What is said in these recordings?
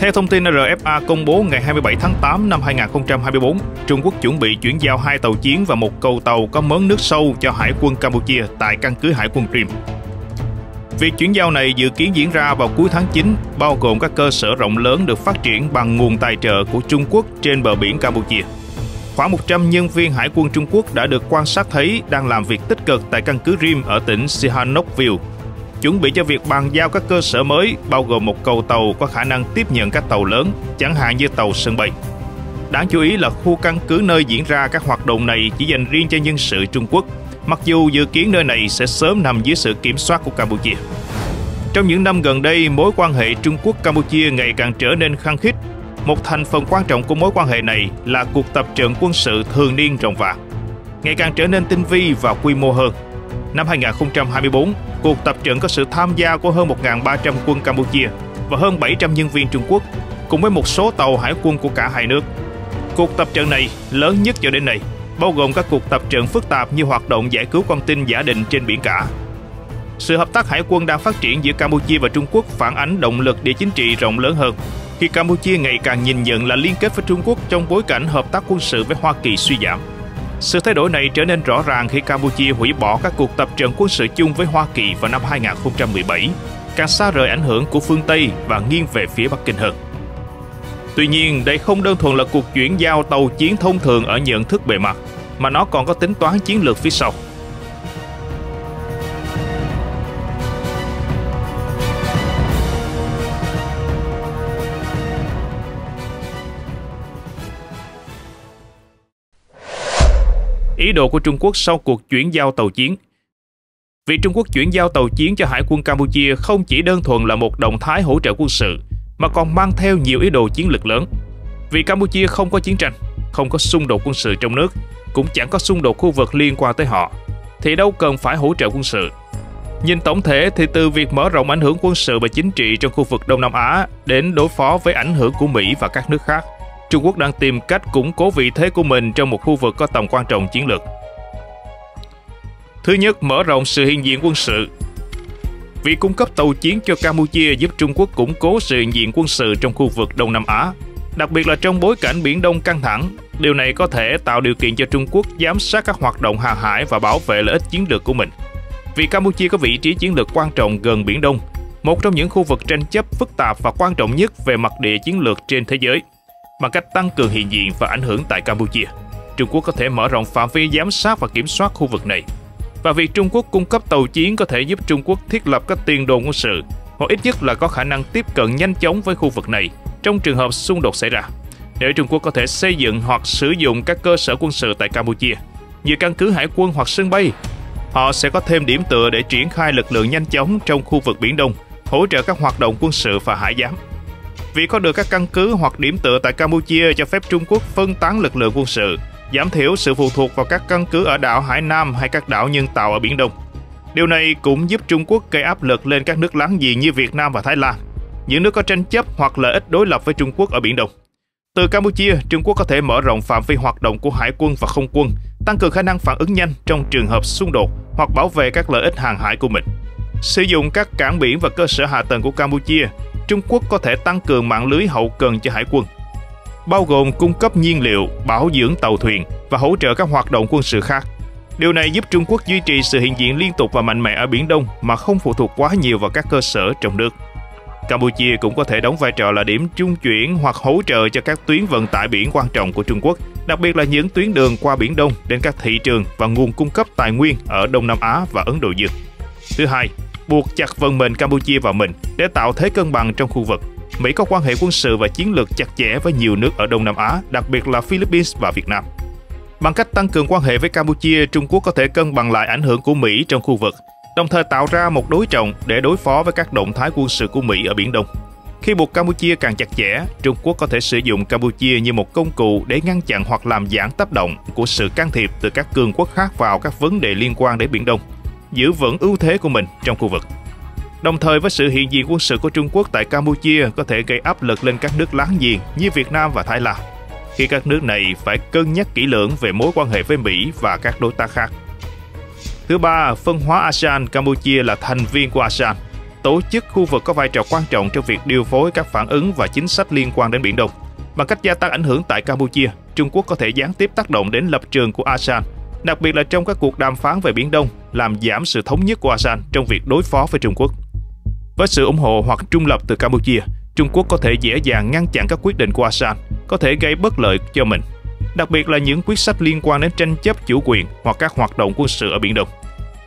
Theo thông tin RFA công bố ngày 27 tháng 8 năm 2024, Trung Quốc chuẩn bị chuyển giao hai tàu chiến và một cầu tàu có mớn nước sâu cho Hải quân Campuchia tại căn cứ Hải quân Trim. Việc chuyển giao này dự kiến diễn ra vào cuối tháng 9, bao gồm các cơ sở rộng lớn được phát triển bằng nguồn tài trợ của Trung Quốc trên bờ biển Campuchia. Khoảng 100 nhân viên Hải quân Trung Quốc đã được quan sát thấy đang làm việc tích cực tại căn cứ Rim ở tỉnh Sihanoukville, chuẩn bị cho việc bàn giao các cơ sở mới, bao gồm một cầu tàu có khả năng tiếp nhận các tàu lớn, chẳng hạn như tàu sân bay. Đáng chú ý là khu căn cứ nơi diễn ra các hoạt động này chỉ dành riêng cho nhân sự Trung Quốc, mặc dù dự kiến nơi này sẽ sớm nằm dưới sự kiểm soát của Campuchia. Trong những năm gần đây, mối quan hệ Trung Quốc-Campuchia ngày càng trở nên khăng khít. Một thành phần quan trọng của mối quan hệ này là cuộc tập trận quân sự thường niên rộng vàng, ngày càng trở nên tinh vi và quy mô hơn. Năm 2024, cuộc tập trận có sự tham gia của hơn 1.300 quân Campuchia và hơn 700 nhân viên Trung Quốc, cùng với một số tàu hải quân của cả hai nước. Cuộc tập trận này lớn nhất cho đến nay, bao gồm các cuộc tập trận phức tạp như hoạt động giải cứu con tin giả định trên biển cả. Sự hợp tác hải quân đang phát triển giữa Campuchia và Trung Quốc phản ánh động lực địa chính trị rộng lớn hơn, khi Campuchia ngày càng nhìn nhận là liên kết với Trung Quốc trong bối cảnh hợp tác quân sự với Hoa Kỳ suy giảm. Sự thay đổi này trở nên rõ ràng khi Campuchia hủy bỏ các cuộc tập trận quân sự chung với Hoa Kỳ vào năm 2017, càng xa rời ảnh hưởng của phương Tây và nghiêng về phía Bắc Kinh hơn. Tuy nhiên, đây không đơn thuần là cuộc chuyển giao tàu chiến thông thường ở nhận thức bề mặt, mà nó còn có tính toán chiến lược phía sau. Ý đồ của Trung Quốc sau cuộc chuyển giao tàu chiến Việc Trung Quốc chuyển giao tàu chiến cho Hải quân Campuchia không chỉ đơn thuần là một động thái hỗ trợ quân sự, mà còn mang theo nhiều ý đồ chiến lược lớn. Vì Campuchia không có chiến tranh, không có xung đột quân sự trong nước, cũng chẳng có xung đột khu vực liên quan tới họ, thì đâu cần phải hỗ trợ quân sự. Nhìn tổng thể thì từ việc mở rộng ảnh hưởng quân sự và chính trị trong khu vực Đông Nam Á đến đối phó với ảnh hưởng của Mỹ và các nước khác, Trung Quốc đang tìm cách củng cố vị thế của mình trong một khu vực có tầm quan trọng chiến lược. Thứ nhất, mở rộng sự hiện diện quân sự. Việc cung cấp tàu chiến cho Campuchia giúp Trung Quốc củng cố sự hiện diện quân sự trong khu vực Đông Nam Á, đặc biệt là trong bối cảnh Biển Đông căng thẳng. Điều này có thể tạo điều kiện cho Trung Quốc giám sát các hoạt động hàng hải và bảo vệ lợi ích chiến lược của mình. Vì Campuchia có vị trí chiến lược quan trọng gần Biển Đông, một trong những khu vực tranh chấp phức tạp và quan trọng nhất về mặt địa chiến lược trên thế giới. Bằng cách tăng cường hiện diện và ảnh hưởng tại Campuchia, Trung Quốc có thể mở rộng phạm vi giám sát và kiểm soát khu vực này. Và việc Trung Quốc cung cấp tàu chiến có thể giúp Trung Quốc thiết lập các tiền đồn quân sự, hoặc ít nhất là có khả năng tiếp cận nhanh chóng với khu vực này trong trường hợp xung đột xảy ra. Nếu Trung Quốc có thể xây dựng hoặc sử dụng các cơ sở quân sự tại Campuchia, như căn cứ hải quân hoặc sân bay, họ sẽ có thêm điểm tựa để triển khai lực lượng nhanh chóng trong khu vực Biển Đông, hỗ trợ các hoạt động quân sự và hải giám. Việc có được các căn cứ hoặc điểm tựa tại Campuchia cho phép Trung Quốc phân tán lực lượng quân sự, giảm thiểu sự phụ thuộc vào các căn cứ ở đảo Hải Nam hay các đảo nhân tạo ở Biển Đông. Điều này cũng giúp Trung Quốc gây áp lực lên các nước láng giềng như Việt Nam và Thái Lan, những nước có tranh chấp hoặc lợi ích đối lập với Trung Quốc ở Biển Đông. Từ Campuchia, Trung Quốc có thể mở rộng phạm vi hoạt động của hải quân và không quân, tăng cường khả năng phản ứng nhanh trong trường hợp xung đột hoặc bảo vệ các lợi ích hàng hải của mình. Sử dụng các cảng biển và cơ sở hạ tầng của Campuchia Trung Quốc có thể tăng cường mạng lưới hậu cần cho hải quân, bao gồm cung cấp nhiên liệu, bảo dưỡng tàu thuyền và hỗ trợ các hoạt động quân sự khác. Điều này giúp Trung Quốc duy trì sự hiện diện liên tục và mạnh mẽ ở Biển Đông mà không phụ thuộc quá nhiều vào các cơ sở trong nước. Campuchia cũng có thể đóng vai trò là điểm trung chuyển hoặc hỗ trợ cho các tuyến vận tải biển quan trọng của Trung Quốc, đặc biệt là những tuyến đường qua Biển Đông đến các thị trường và nguồn cung cấp tài nguyên ở Đông Nam Á và Ấn Độ Dương. Thứ hai, buộc chặt vận mệnh Campuchia vào mình để tạo thế cân bằng trong khu vực. Mỹ có quan hệ quân sự và chiến lược chặt chẽ với nhiều nước ở Đông Nam Á, đặc biệt là Philippines và Việt Nam. Bằng cách tăng cường quan hệ với Campuchia, Trung Quốc có thể cân bằng lại ảnh hưởng của Mỹ trong khu vực, đồng thời tạo ra một đối trọng để đối phó với các động thái quân sự của Mỹ ở Biển Đông. Khi buộc Campuchia càng chặt chẽ, Trung Quốc có thể sử dụng Campuchia như một công cụ để ngăn chặn hoặc làm giảm tác động của sự can thiệp từ các cường quốc khác vào các vấn đề liên quan đến Biển Đông giữ vững ưu thế của mình trong khu vực. Đồng thời với sự hiện diện quân sự của Trung Quốc tại Campuchia có thể gây áp lực lên các nước láng giềng như Việt Nam và Thái Lan, khi các nước này phải cân nhắc kỹ lưỡng về mối quan hệ với Mỹ và các đối tác khác. Thứ ba, phân hóa ASEAN, Campuchia là thành viên của ASEAN. tổ chức khu vực có vai trò quan trọng trong việc điều phối các phản ứng và chính sách liên quan đến Biển Đông. Bằng cách gia tăng ảnh hưởng tại Campuchia, Trung Quốc có thể gián tiếp tác động đến lập trường của ASEAN, đặc biệt là trong các cuộc đàm phán về Biển Đông, làm giảm sự thống nhất của ASEAN trong việc đối phó với Trung Quốc. Với sự ủng hộ hoặc trung lập từ Campuchia, Trung Quốc có thể dễ dàng ngăn chặn các quyết định của ASEAN, có thể gây bất lợi cho mình, đặc biệt là những quyết sách liên quan đến tranh chấp chủ quyền hoặc các hoạt động quân sự ở Biển Đông.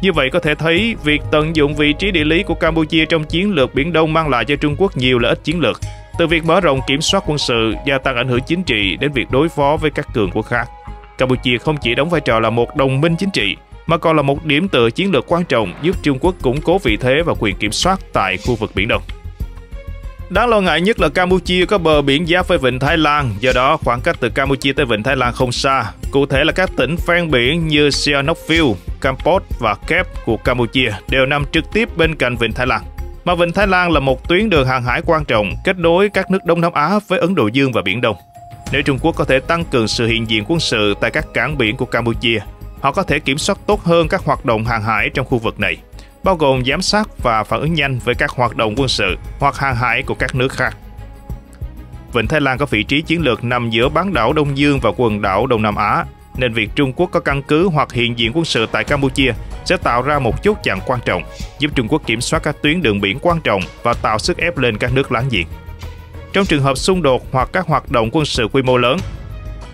Như vậy có thể thấy, việc tận dụng vị trí địa lý của Campuchia trong chiến lược Biển Đông mang lại cho Trung Quốc nhiều lợi ích chiến lược, từ việc mở rộng kiểm soát quân sự, gia tăng ảnh hưởng chính trị đến việc đối phó với các cường quốc khác. Campuchia không chỉ đóng vai trò là một đồng minh chính trị, mà còn là một điểm tựa chiến lược quan trọng giúp Trung Quốc củng cố vị thế và quyền kiểm soát tại khu vực Biển Đông. Đáng lo ngại nhất là Campuchia có bờ biển giáp với Vịnh Thái Lan, do đó khoảng cách từ Campuchia tới Vịnh Thái Lan không xa. Cụ thể là các tỉnh ven biển như Sihanoukville, Kampot và Kép của Campuchia đều nằm trực tiếp bên cạnh Vịnh Thái Lan. Mà Vịnh Thái Lan là một tuyến đường hàng hải quan trọng kết nối các nước Đông Nam Á với Ấn Độ Dương và Biển Đông. Nếu Trung Quốc có thể tăng cường sự hiện diện quân sự tại các cảng biển của Campuchia, họ có thể kiểm soát tốt hơn các hoạt động hàng hải trong khu vực này bao gồm giám sát và phản ứng nhanh với các hoạt động quân sự hoặc hàng hải của các nước khác. Vịnh Thái Lan có vị trí chiến lược nằm giữa bán đảo Đông Dương và quần đảo Đông Nam Á, nên việc Trung Quốc có căn cứ hoặc hiện diện quân sự tại Campuchia sẽ tạo ra một chốt chặn quan trọng, giúp Trung Quốc kiểm soát các tuyến đường biển quan trọng và tạo sức ép lên các nước láng giềng. Trong trường hợp xung đột hoặc các hoạt động quân sự quy mô lớn,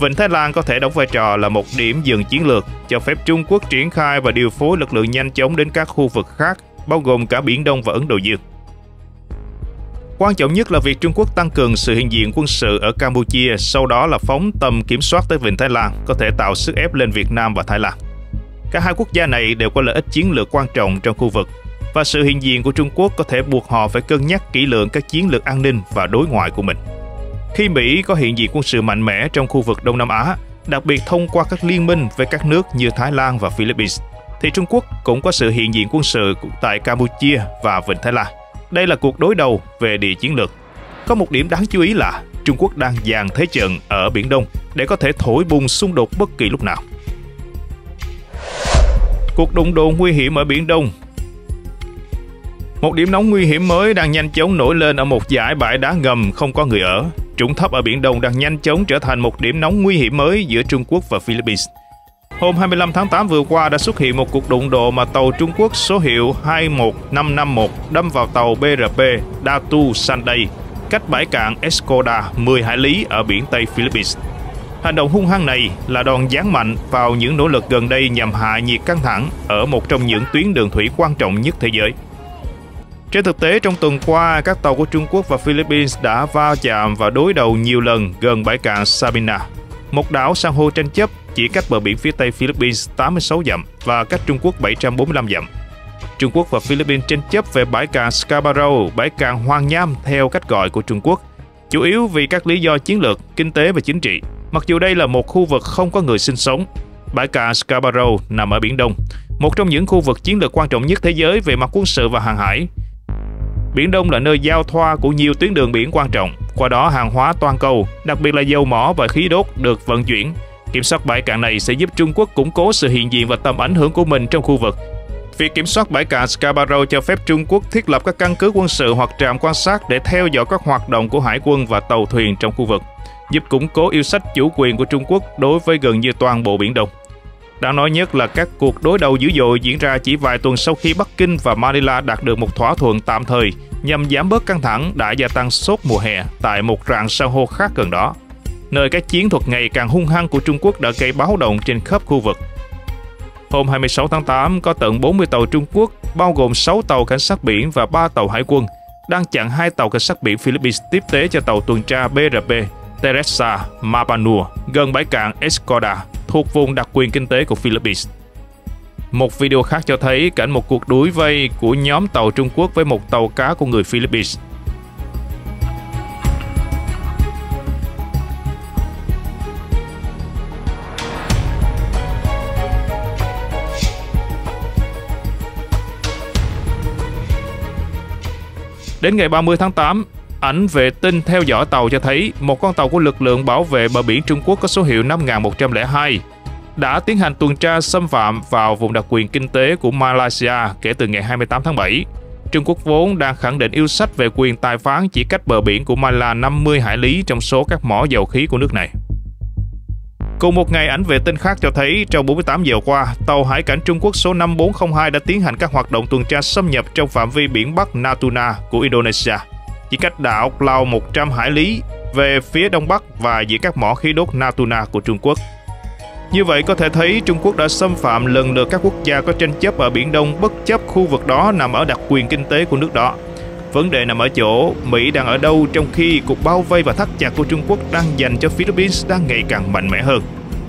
Vịnh Thái Lan có thể đóng vai trò là một điểm dừng chiến lược, cho phép Trung Quốc triển khai và điều phối lực lượng nhanh chóng đến các khu vực khác, bao gồm cả Biển Đông và Ấn Độ Dương. Quan trọng nhất là việc Trung Quốc tăng cường sự hiện diện quân sự ở Campuchia, sau đó là phóng tầm kiểm soát tới Vịnh Thái Lan, có thể tạo sức ép lên Việt Nam và Thái Lan. Cả hai quốc gia này đều có lợi ích chiến lược quan trọng trong khu vực, và sự hiện diện của Trung Quốc có thể buộc họ phải cân nhắc kỹ lưỡng các chiến lược an ninh và đối ngoại của mình. Khi Mỹ có hiện diện quân sự mạnh mẽ trong khu vực Đông Nam Á, đặc biệt thông qua các liên minh với các nước như Thái Lan và Philippines, thì Trung Quốc cũng có sự hiện diện quân sự tại Campuchia và Vịnh Thái Lan. Đây là cuộc đối đầu về địa chiến lược. Có một điểm đáng chú ý là Trung Quốc đang dàn thế trận ở Biển Đông để có thể thổi bùng xung đột bất kỳ lúc nào. Cuộc đụng độ nguy hiểm ở Biển Đông một điểm nóng nguy hiểm mới đang nhanh chóng nổi lên ở một dải bãi đá ngầm không có người ở. Trũng thấp ở Biển Đông đang nhanh chóng trở thành một điểm nóng nguy hiểm mới giữa Trung Quốc và Philippines. Hôm 25 tháng 8 vừa qua đã xuất hiện một cuộc đụng độ mà tàu Trung Quốc số hiệu 21551 đâm vào tàu BRP Datu Sunday, cách bãi cạn Escoda 10 hải lý ở biển Tây Philippines. Hành động hung hăng này là đòn giáng mạnh vào những nỗ lực gần đây nhằm hạ nhiệt căng thẳng ở một trong những tuyến đường thủy quan trọng nhất thế giới. Trên thực tế, trong tuần qua, các tàu của Trung Quốc và Philippines đã va chạm và đối đầu nhiều lần gần bãi cạn Sabina, một đảo san hô tranh chấp chỉ cách bờ biển phía tây Philippines 86 dặm và cách Trung Quốc 745 dặm. Trung Quốc và Philippines tranh chấp về bãi cạn Scarborough, bãi cạn Hoang Nham theo cách gọi của Trung Quốc, chủ yếu vì các lý do chiến lược, kinh tế và chính trị. Mặc dù đây là một khu vực không có người sinh sống, bãi cạn Scarborough nằm ở Biển Đông, một trong những khu vực chiến lược quan trọng nhất thế giới về mặt quân sự và hàng hải, Biển Đông là nơi giao thoa của nhiều tuyến đường biển quan trọng, qua đó hàng hóa toàn cầu, đặc biệt là dầu mỏ và khí đốt được vận chuyển. Kiểm soát bãi cạn này sẽ giúp Trung Quốc củng cố sự hiện diện và tầm ảnh hưởng của mình trong khu vực. Việc kiểm soát bãi cạn Scarborough cho phép Trung Quốc thiết lập các căn cứ quân sự hoặc trạm quan sát để theo dõi các hoạt động của hải quân và tàu thuyền trong khu vực, giúp củng cố yêu sách chủ quyền của Trung Quốc đối với gần như toàn bộ Biển Đông. Đáng nói nhất là các cuộc đối đầu dữ dội diễn ra chỉ vài tuần sau khi Bắc Kinh và Manila đạt được một thỏa thuận tạm thời nhằm giảm bớt căng thẳng đã gia tăng sốt mùa hè tại một rạn san hô khác gần đó, nơi các chiến thuật ngày càng hung hăng của Trung Quốc đã gây báo động trên khắp khu vực. Hôm 26 tháng 8, có tận 40 tàu Trung Quốc, bao gồm 6 tàu cảnh sát biển và 3 tàu hải quân, đang chặn hai tàu cảnh sát biển Philippines tiếp tế cho tàu tuần tra BRP Teresa Mapanua gần bãi cạn Escoda thuộc vùng đặc quyền kinh tế của Philippines. Một video khác cho thấy cảnh một cuộc đuổi vây của nhóm tàu Trung Quốc với một tàu cá của người Philippines. Đến ngày 30 tháng 8, ảnh vệ tinh theo dõi tàu cho thấy một con tàu của lực lượng bảo vệ bờ biển Trung Quốc có số hiệu 5102 đã tiến hành tuần tra xâm phạm vào vùng đặc quyền kinh tế của Malaysia kể từ ngày 28 tháng 7. Trung Quốc vốn đang khẳng định yêu sách về quyền tài phán chỉ cách bờ biển của Mala 50 hải lý trong số các mỏ dầu khí của nước này. Cùng một ngày, ảnh vệ tinh khác cho thấy trong 48 giờ qua, tàu hải cảnh Trung Quốc số 5402 đã tiến hành các hoạt động tuần tra xâm nhập trong phạm vi biển Bắc Natuna của Indonesia, chỉ cách đảo Plau 100 hải lý về phía đông bắc và giữa các mỏ khí đốt Natuna của Trung Quốc. Như vậy có thể thấy Trung Quốc đã xâm phạm lần lượt các quốc gia có tranh chấp ở Biển Đông, bất chấp khu vực đó nằm ở đặc quyền kinh tế của nước đó. Vấn đề nằm ở chỗ Mỹ đang ở đâu trong khi cuộc bao vây và thắt chặt của Trung Quốc đang dành cho Philippines đang ngày càng mạnh mẽ hơn.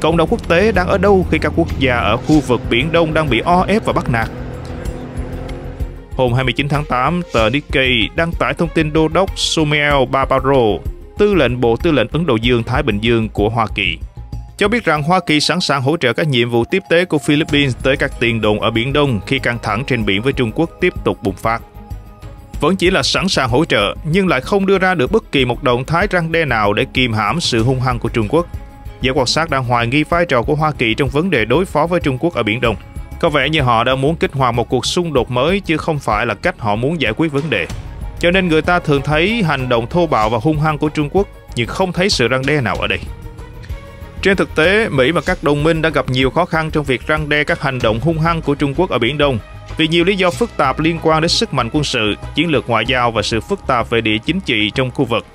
Cộng đồng quốc tế đang ở đâu khi các quốc gia ở khu vực Biển Đông đang bị o ép và bắt nạt? Hôm 29 tháng 8, tờ Nikkei đăng tải thông tin đô đốc Samuel Barbaro, tư lệnh Bộ Tư lệnh Ấn Độ Dương-Thái Bình Dương của Hoa Kỳ, cho biết rằng Hoa Kỳ sẵn sàng hỗ trợ các nhiệm vụ tiếp tế của Philippines tới các tiền đồn ở Biển Đông khi căng thẳng trên biển với Trung Quốc tiếp tục bùng phát. Vẫn chỉ là sẵn sàng hỗ trợ, nhưng lại không đưa ra được bất kỳ một động thái răng đe nào để kìm hãm sự hung hăng của Trung Quốc. Giới quan sát đang hoài nghi vai trò của Hoa Kỳ trong vấn đề đối phó với Trung Quốc ở Biển Đông. Có vẻ như họ đã muốn kích hoạt một cuộc xung đột mới chứ không phải là cách họ muốn giải quyết vấn đề. Cho nên người ta thường thấy hành động thô bạo và hung hăng của Trung Quốc nhưng không thấy sự răng đe nào ở đây. Trên thực tế, Mỹ và các đồng minh đã gặp nhiều khó khăn trong việc răng đe các hành động hung hăng của Trung Quốc ở Biển Đông vì nhiều lý do phức tạp liên quan đến sức mạnh quân sự, chiến lược ngoại giao và sự phức tạp về địa chính trị trong khu vực.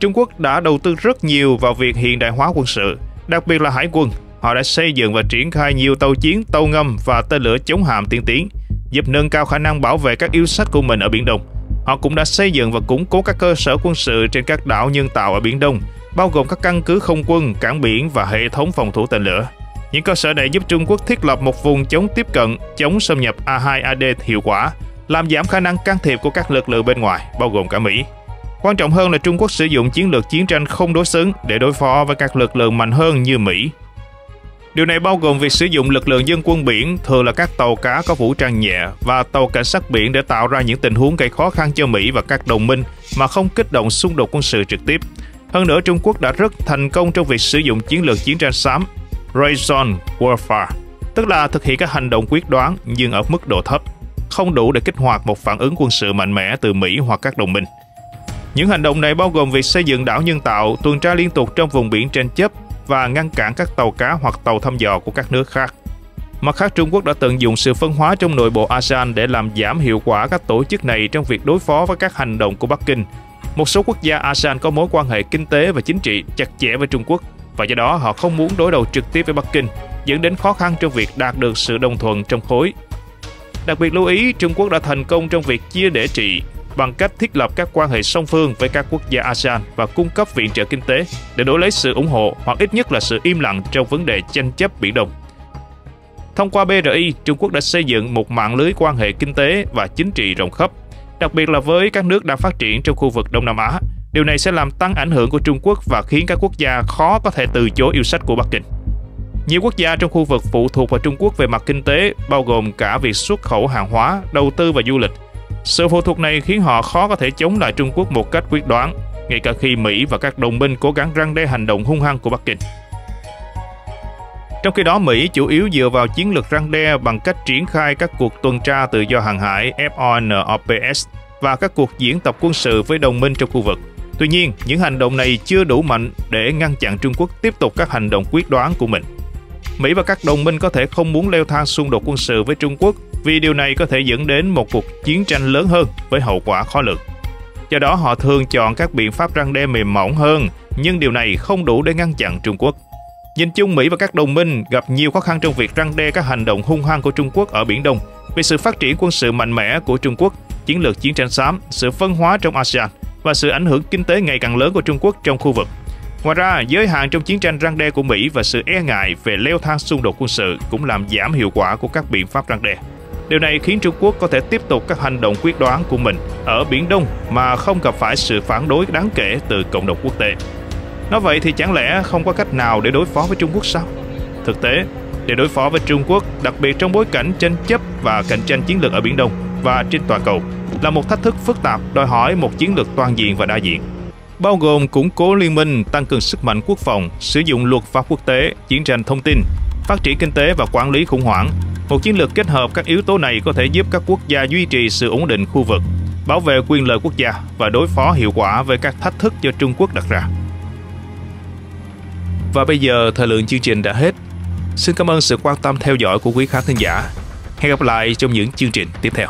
Trung Quốc đã đầu tư rất nhiều vào việc hiện đại hóa quân sự, đặc biệt là hải quân. Họ đã xây dựng và triển khai nhiều tàu chiến, tàu ngầm và tên lửa chống hạm tiên tiến, giúp nâng cao khả năng bảo vệ các yêu sách của mình ở Biển Đông. Họ cũng đã xây dựng và củng cố các cơ sở quân sự trên các đảo nhân tạo ở Biển Đông, bao gồm các căn cứ không quân, cảng biển và hệ thống phòng thủ tên lửa. Những cơ sở này giúp Trung Quốc thiết lập một vùng chống tiếp cận, chống xâm nhập A2AD hiệu quả, làm giảm khả năng can thiệp của các lực lượng bên ngoài, bao gồm cả Mỹ. Quan trọng hơn là Trung Quốc sử dụng chiến lược chiến tranh không đối xứng để đối phó với các lực lượng mạnh hơn như Mỹ. Điều này bao gồm việc sử dụng lực lượng dân quân biển thường là các tàu cá có vũ trang nhẹ và tàu cảnh sát biển để tạo ra những tình huống gây khó khăn cho Mỹ và các đồng minh mà không kích động xung đột quân sự trực tiếp. Hơn nữa, Trung Quốc đã rất thành công trong việc sử dụng chiến lược chiến tranh xám Raison Warfare, tức là thực hiện các hành động quyết đoán nhưng ở mức độ thấp, không đủ để kích hoạt một phản ứng quân sự mạnh mẽ từ Mỹ hoặc các đồng minh. Những hành động này bao gồm việc xây dựng đảo nhân tạo, tuần tra liên tục trong vùng biển tranh chấp và ngăn cản các tàu cá hoặc tàu thăm dò của các nước khác. Mặt khác, Trung Quốc đã tận dụng sự phân hóa trong nội bộ ASEAN để làm giảm hiệu quả các tổ chức này trong việc đối phó với các hành động của Bắc Kinh. Một số quốc gia ASEAN có mối quan hệ kinh tế và chính trị chặt chẽ với Trung Quốc và do đó họ không muốn đối đầu trực tiếp với Bắc Kinh, dẫn đến khó khăn trong việc đạt được sự đồng thuận trong khối. Đặc biệt lưu ý, Trung Quốc đã thành công trong việc chia để trị bằng cách thiết lập các quan hệ song phương với các quốc gia ASEAN và cung cấp viện trợ kinh tế để đổi lấy sự ủng hộ hoặc ít nhất là sự im lặng trong vấn đề tranh chấp Biển Đông. Thông qua BRI, Trung Quốc đã xây dựng một mạng lưới quan hệ kinh tế và chính trị rộng khắp, đặc biệt là với các nước đang phát triển trong khu vực Đông Nam Á. Điều này sẽ làm tăng ảnh hưởng của Trung Quốc và khiến các quốc gia khó có thể từ chối yêu sách của Bắc Kinh. Nhiều quốc gia trong khu vực phụ thuộc vào Trung Quốc về mặt kinh tế, bao gồm cả việc xuất khẩu hàng hóa, đầu tư và du lịch, sự phụ thuộc này khiến họ khó có thể chống lại Trung Quốc một cách quyết đoán, ngay cả khi Mỹ và các đồng minh cố gắng răng đe hành động hung hăng của Bắc Kinh. Trong khi đó, Mỹ chủ yếu dựa vào chiến lược răng đe bằng cách triển khai các cuộc tuần tra tự do hàng hải FONOPS và các cuộc diễn tập quân sự với đồng minh trong khu vực. Tuy nhiên, những hành động này chưa đủ mạnh để ngăn chặn Trung Quốc tiếp tục các hành động quyết đoán của mình. Mỹ và các đồng minh có thể không muốn leo thang xung đột quân sự với Trung Quốc vì điều này có thể dẫn đến một cuộc chiến tranh lớn hơn với hậu quả khó lường. Do đó họ thường chọn các biện pháp răng đe mềm mỏng hơn, nhưng điều này không đủ để ngăn chặn Trung Quốc. Nhìn chung Mỹ và các đồng minh gặp nhiều khó khăn trong việc răng đe các hành động hung hăng của Trung Quốc ở Biển Đông vì sự phát triển quân sự mạnh mẽ của Trung Quốc, chiến lược chiến tranh xám, sự phân hóa trong ASEAN và sự ảnh hưởng kinh tế ngày càng lớn của Trung Quốc trong khu vực. Ngoài ra, giới hạn trong chiến tranh răng đe của Mỹ và sự e ngại về leo thang xung đột quân sự cũng làm giảm hiệu quả của các biện pháp răng đe. Điều này khiến Trung Quốc có thể tiếp tục các hành động quyết đoán của mình ở Biển Đông mà không gặp phải sự phản đối đáng kể từ cộng đồng quốc tế. Nói vậy thì chẳng lẽ không có cách nào để đối phó với Trung Quốc sao? Thực tế, để đối phó với Trung Quốc, đặc biệt trong bối cảnh tranh chấp và cạnh tranh chiến lược ở Biển Đông và trên toàn cầu, là một thách thức phức tạp đòi hỏi một chiến lược toàn diện và đa diện bao gồm củng cố liên minh, tăng cường sức mạnh quốc phòng, sử dụng luật pháp quốc tế, chiến tranh thông tin, phát triển kinh tế và quản lý khủng hoảng, một chiến lược kết hợp các yếu tố này có thể giúp các quốc gia duy trì sự ổn định khu vực, bảo vệ quyền lợi quốc gia và đối phó hiệu quả với các thách thức do Trung Quốc đặt ra. Và bây giờ thời lượng chương trình đã hết. Xin cảm ơn sự quan tâm theo dõi của quý khán thính giả. Hẹn gặp lại trong những chương trình tiếp theo.